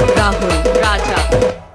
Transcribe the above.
Rahul Raja.